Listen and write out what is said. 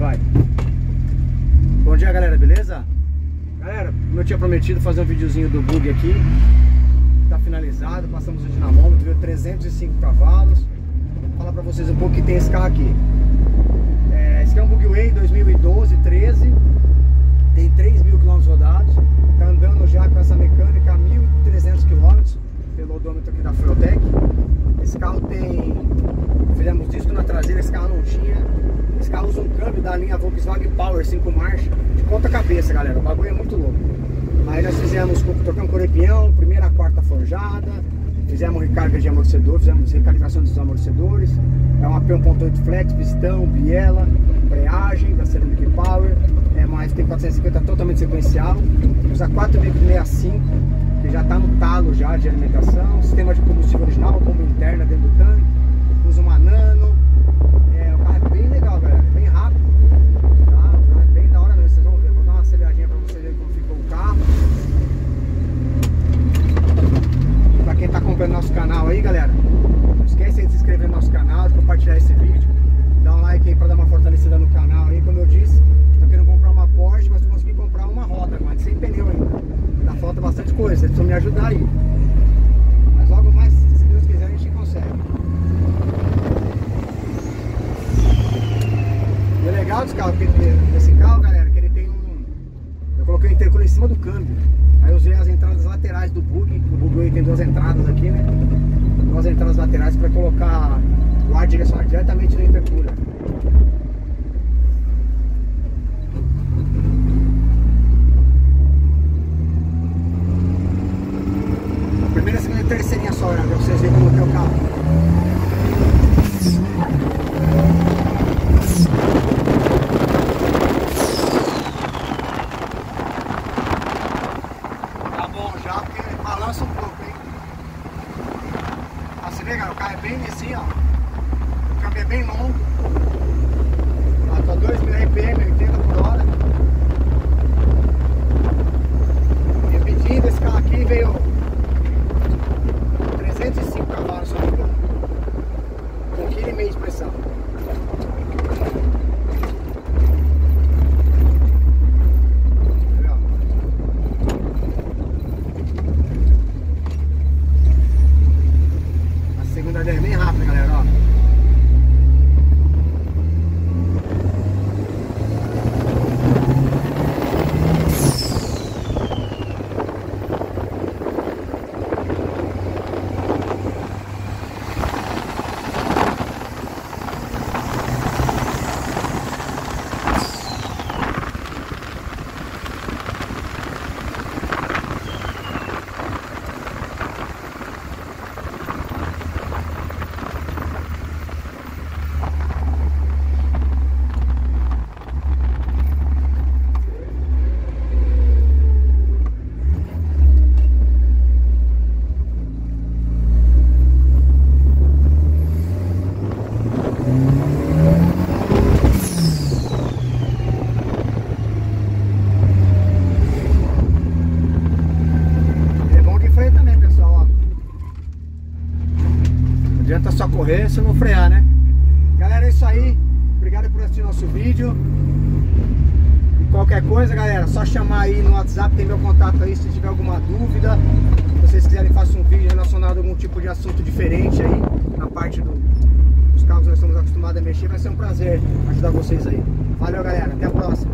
vai. Bom dia, galera, beleza? Galera, como eu tinha prometido fazer um videozinho do bug aqui, tá finalizado, passamos o dinamômetro, deu 305 cavalos. Vou falar pra vocês um pouco que tem esse carro aqui. É, esse aqui é um Bugway 2012, 13, tem 3 mil quilômetros rodados, tá andando já com essa mecânica a 1.300 quilômetros, pelo odômetro aqui da Freotec. Esse carro tem, fizemos disco na traseira, esse carro não tinha. Esse carro usa um câmbio da linha Volkswagen Power 5 marchas, de ponta cabeça, galera. O bagulho é muito louco. Aí nós fizemos, trocamos corepião, primeira quarta forjada, fizemos recarga de amortecedor, fizemos recalibração dos amortecedores. É uma P1.8 flex, pistão, biela, embreagem da Ceramic Power. É mais tem 450 totalmente sequencial. Usa 4,65 que já está no talo já de alimentação. Sistema de combustível original, bomba interna dentro do tanque. Usa uma nano. É, o carro é bem legal, galera. Bem rápido. Tá? O carro é bem da hora mesmo. Vocês vão ver. Vou dar uma aceleradinha para vocês verem como ficou o carro. Para quem está acompanhando nosso canal aí, galera, não esquece de se inscrever no nosso canal, de compartilhar esse vídeo. Dá um like aí para dar uma fortalecida no canal aí, como eu disse. Tô querendo comprar uma Porsche, mas consegui comprar uma roda, mas sem pneu ainda. Ainda falta bastante coisa, vocês precisam me ajudar aí. Mas logo mais, se Deus quiser, a gente consegue. E o legal desse carro, desse carro, galera, que ele tem um. Eu coloquei o intercooler em cima do câmbio. Aí usei as entradas laterais do bug. O bug tem duas entradas aqui, né? Laterais para colocar o ar direcionado diretamente no intercooler. A primeira, a segunda e a terceirinha só, né? Pra vocês verem como que é o carro. Tá bom já, porque balança um pouco, hein? Ó, você vê, cara, o carro é bem assim, ó. O câmbio é bem longo. Ó, tô a 2.000 RPM, 80 por 没感觉到 correr se não frear, né? Galera, é isso aí. Obrigado por assistir nosso vídeo. E qualquer coisa, galera, só chamar aí no WhatsApp, tem meu contato aí se tiver alguma dúvida. Se vocês quiserem faça um vídeo relacionado a algum tipo de assunto diferente aí, na parte do- dos carros que nós estamos acostumados a mexer, vai ser um prazer ajudar vocês aí. Valeu, galera. Até a próxima.